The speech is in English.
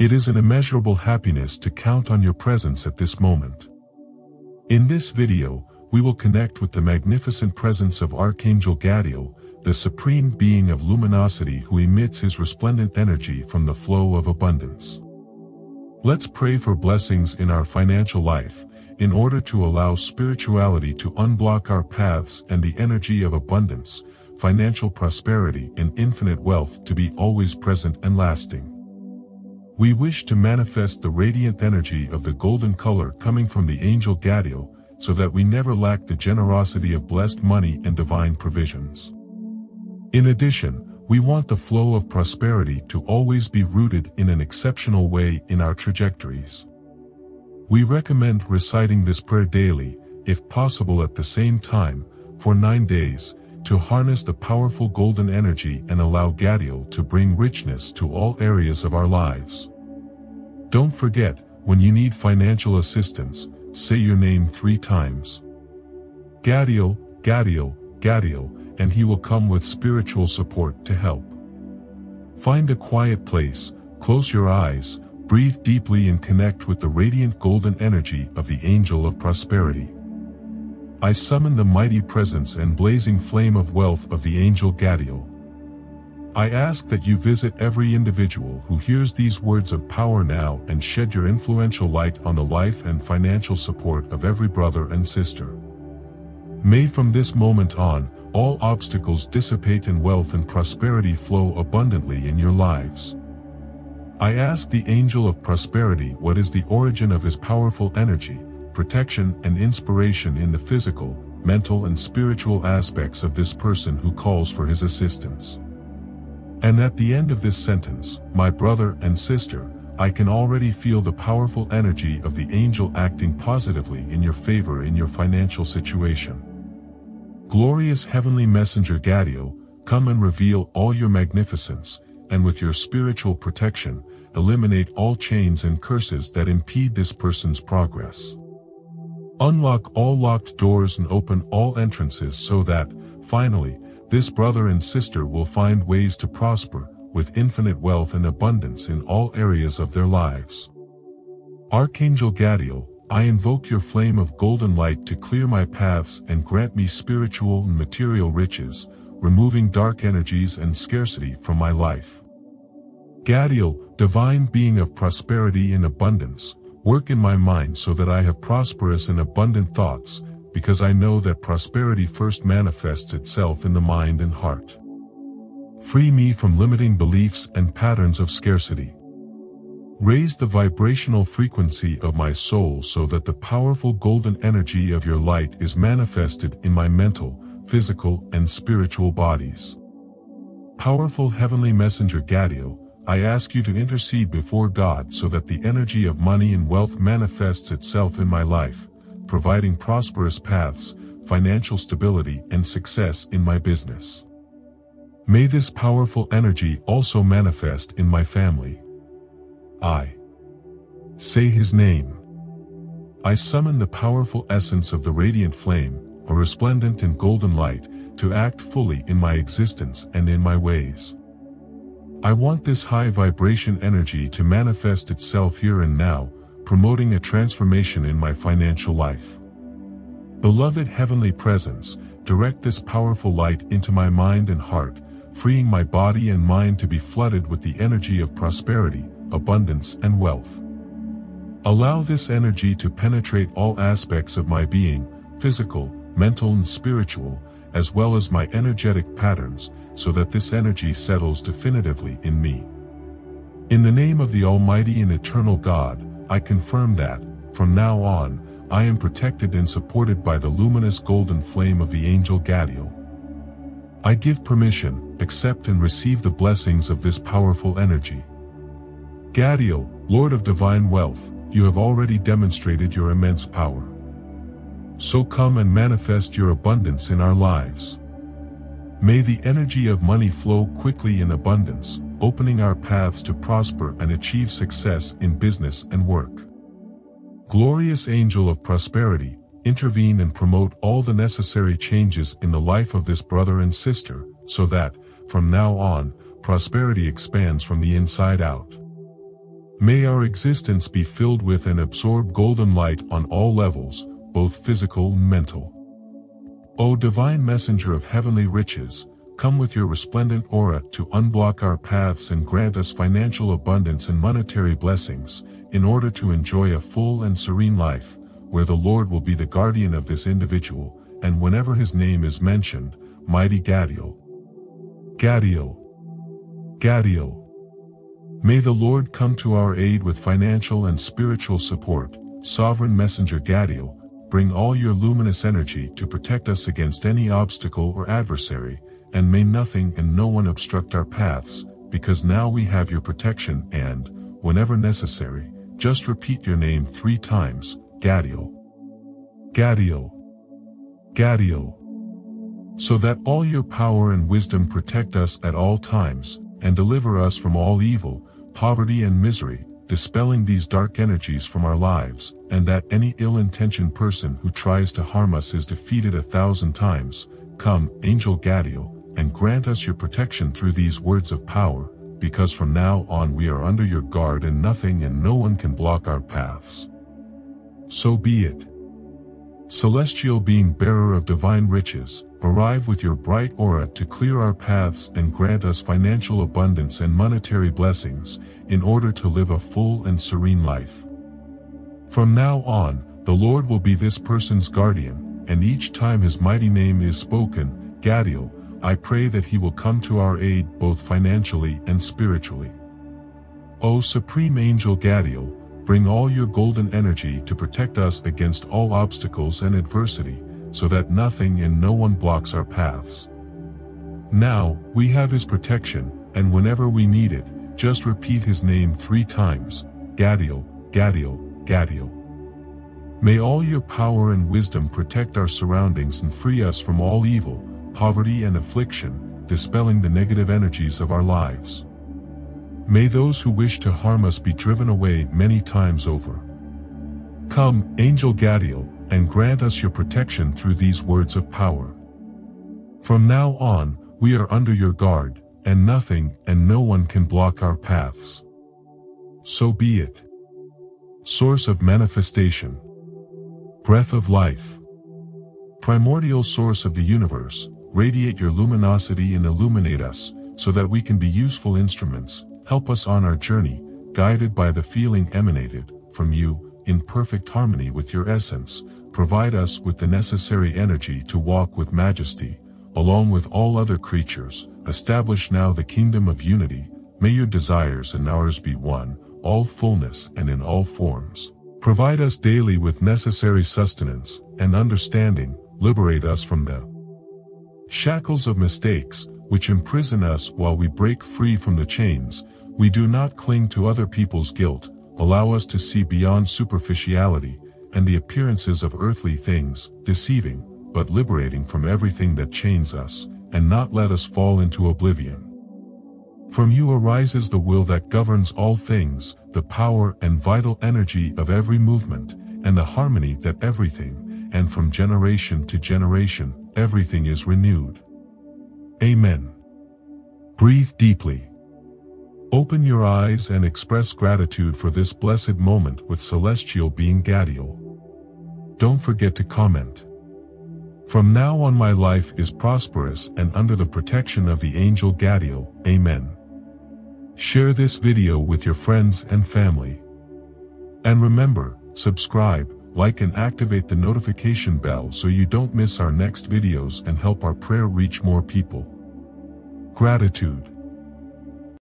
It is an immeasurable happiness to count on your presence at this moment. In this video, we will connect with the magnificent presence of Archangel Gadiel, the supreme being of luminosity who emits his resplendent energy from the flow of abundance. Let's pray for blessings in our financial life, in order to allow spirituality to unblock our paths and the energy of abundance, financial prosperity and infinite wealth to be always present and lasting. We wish to manifest the radiant energy of the golden color coming from the angel Gadiel, so that we never lack the generosity of blessed money and divine provisions. In addition, we want the flow of prosperity to always be rooted in an exceptional way in our trajectories. We recommend reciting this prayer daily, if possible at the same time, for nine days, to harness the powerful golden energy and allow Gadiel to bring richness to all areas of our lives. Don't forget, when you need financial assistance, say your name three times. Gadiel, Gadiel, Gadiel, and he will come with spiritual support to help. Find a quiet place, close your eyes, breathe deeply and connect with the radiant golden energy of the angel of prosperity. I summon the mighty presence and blazing flame of wealth of the angel Gadiel. I ask that you visit every individual who hears these words of power now and shed your influential light on the life and financial support of every brother and sister. May from this moment on, all obstacles dissipate and wealth and prosperity flow abundantly in your lives. I ask the angel of prosperity what is the origin of his powerful energy, protection and inspiration in the physical, mental and spiritual aspects of this person who calls for his assistance. And at the end of this sentence, my brother and sister, I can already feel the powerful energy of the angel acting positively in your favor in your financial situation. Glorious heavenly messenger Gadiel, come and reveal all your magnificence, and with your spiritual protection, eliminate all chains and curses that impede this person's progress. Unlock all locked doors and open all entrances so that, finally, this brother and sister will find ways to prosper, with infinite wealth and abundance in all areas of their lives. Archangel Gadiel, I invoke your flame of golden light to clear my paths and grant me spiritual and material riches, removing dark energies and scarcity from my life. Gadiel, divine being of prosperity and abundance, work in my mind so that I have prosperous and abundant thoughts, because I know that prosperity first manifests itself in the mind and heart. Free me from limiting beliefs and patterns of scarcity. Raise the vibrational frequency of my soul so that the powerful golden energy of your light is manifested in my mental, physical and spiritual bodies. Powerful heavenly messenger Gadiel, I ask you to intercede before God so that the energy of money and wealth manifests itself in my life, providing prosperous paths, financial stability and success in my business. May this powerful energy also manifest in my family. I say his name. I summon the powerful essence of the radiant flame, a resplendent and golden light, to act fully in my existence and in my ways. I want this high vibration energy to manifest itself here and now, promoting a transformation in my financial life. Beloved Heavenly Presence, direct this powerful light into my mind and heart, freeing my body and mind to be flooded with the energy of prosperity, abundance and wealth. Allow this energy to penetrate all aspects of my being, physical, mental and spiritual, as well as my energetic patterns, so that this energy settles definitively in me. In the name of the Almighty and Eternal God, I confirm that, from now on, I am protected and supported by the luminous golden flame of the angel Gadiel. I give permission, accept and receive the blessings of this powerful energy. Gadiel, Lord of Divine Wealth, you have already demonstrated your immense power. So come and manifest your abundance in our lives. May the energy of money flow quickly in abundance, opening our paths to prosper and achieve success in business and work. Glorious Angel of Prosperity, intervene and promote all the necessary changes in the life of this brother and sister, so that, from now on, prosperity expands from the inside out. May our existence be filled with and absorb golden light on all levels, both physical and mental. O divine messenger of heavenly riches, come with your resplendent aura to unblock our paths and grant us financial abundance and monetary blessings, in order to enjoy a full and serene life, where the Lord will be the guardian of this individual, and whenever his name is mentioned, mighty Gadiel. Gadiel. Gadiel. May the Lord come to our aid with financial and spiritual support, Sovereign Messenger Gadiel, bring all your luminous energy to protect us against any obstacle or adversary, and may nothing and no one obstruct our paths, because now we have your protection and, whenever necessary, just repeat your name three times, Gadiel. Gadiel. Gadiel. So that all your power and wisdom protect us at all times, and deliver us from all evil, poverty and misery, dispelling these dark energies from our lives, and that any ill-intentioned person who tries to harm us is defeated a thousand times. Come, Angel Gadiel, and grant us your protection through these words of power, because from now on we are under your guard and nothing and no one can block our paths. So be it. Celestial being bearer of divine riches, arrive with your bright aura to clear our paths and grant us financial abundance and monetary blessings, in order to live a full and serene life. From now on, the Lord will be this person's guardian, and each time his mighty name is spoken, Gadiel, I pray that he will come to our aid both financially and spiritually. O Supreme Angel Gadiel, bring all your golden energy to protect us against all obstacles and adversity, so that nothing and no one blocks our paths. Now, we have his protection, and whenever we need it, just repeat his name three times, Gadiel, Gadiel, Gadiel. May all your power and wisdom protect our surroundings and free us from all evil, poverty and affliction, dispelling the negative energies of our lives. May those who wish to harm us be driven away many times over. Come, Angel Gadiel, and grant us your protection through these words of power. From now on, we are under your guard, and nothing and no one can block our paths. So be it. Source of manifestation. Breath of life. Primordial source of the universe, radiate your luminosity and illuminate us, so that we can be useful instruments, help us on our journey, guided by the feeling emanated from you, in perfect harmony with your essence, provide us with the necessary energy to walk with majesty, along with all other creatures, establish now the kingdom of unity, may your desires and ours be one, all fullness and in all forms. Provide us daily with necessary sustenance and understanding, liberate us from the shackles of mistakes, which imprison us while we break free from the chains, we do not cling to other people's guilt, allow us to see beyond superficiality, and the appearances of earthly things, deceiving, but liberating from everything that chains us, and not let us fall into oblivion. From you arises the will that governs all things, the power and vital energy of every movement, and the harmony that everything, and from generation to generation, everything is renewed. Amen. Breathe deeply. Open your eyes and express gratitude for this blessed moment with celestial being Gadiel. Don't forget to comment. From now on my life is prosperous and under the protection of the angel Gadiel, Amen. Share this video with your friends and family. And remember, subscribe, like and activate the notification bell so you don't miss our next videos and help our prayer reach more people. Gratitude.